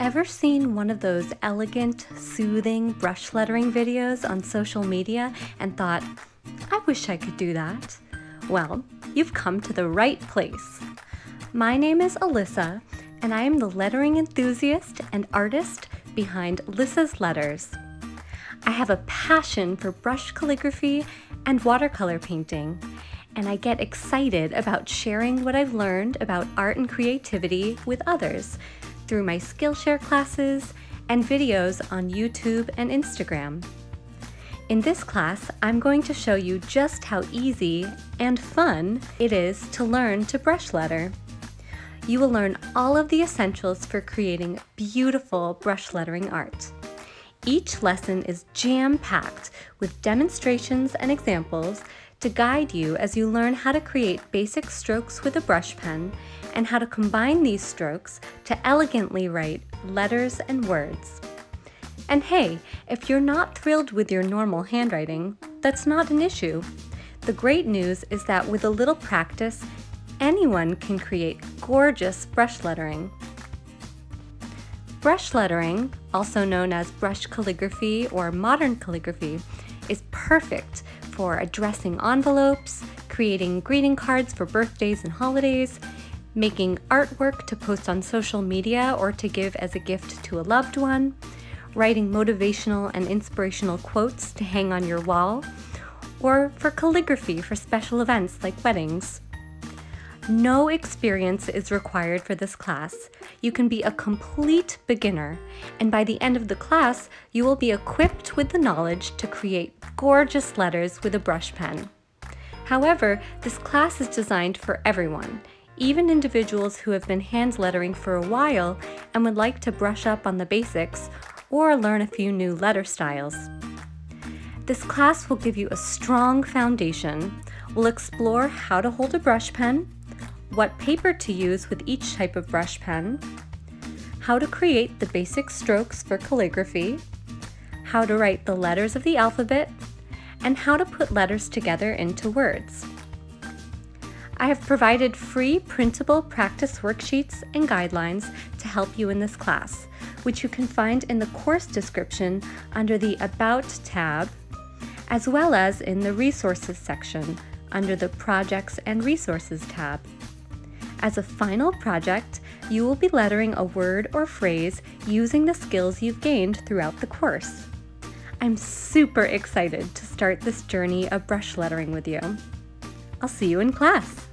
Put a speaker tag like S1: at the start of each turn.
S1: Ever seen one of those elegant, soothing brush lettering videos on social media and thought, I wish I could do that? Well, you've come to the right place. My name is Alyssa, and I am the lettering enthusiast and artist behind Lyssa's Letters. I have a passion for brush calligraphy and watercolor painting, and I get excited about sharing what I've learned about art and creativity with others through my Skillshare classes and videos on YouTube and Instagram. In this class, I'm going to show you just how easy and fun it is to learn to brush letter. You will learn all of the essentials for creating beautiful brush lettering art. Each lesson is jam-packed with demonstrations and examples to guide you as you learn how to create basic strokes with a brush pen and how to combine these strokes to elegantly write letters and words. And hey, if you're not thrilled with your normal handwriting, that's not an issue. The great news is that with a little practice, anyone can create gorgeous brush lettering. Brush lettering, also known as brush calligraphy or modern calligraphy, is perfect for addressing envelopes, creating greeting cards for birthdays and holidays, making artwork to post on social media or to give as a gift to a loved one, writing motivational and inspirational quotes to hang on your wall, or for calligraphy for special events like weddings. No experience is required for this class. You can be a complete beginner, and by the end of the class, you will be equipped with the knowledge to create gorgeous letters with a brush pen. However, this class is designed for everyone, even individuals who have been hand lettering for a while and would like to brush up on the basics or learn a few new letter styles. This class will give you a strong foundation. We'll explore how to hold a brush pen, what paper to use with each type of brush pen, how to create the basic strokes for calligraphy, how to write the letters of the alphabet, and how to put letters together into words. I have provided free printable practice worksheets and guidelines to help you in this class, which you can find in the course description under the About tab, as well as in the Resources section under the Projects and Resources tab. As a final project, you will be lettering a word or phrase using the skills you've gained throughout the course. I'm super excited to start this journey of brush lettering with you. I'll see you in class.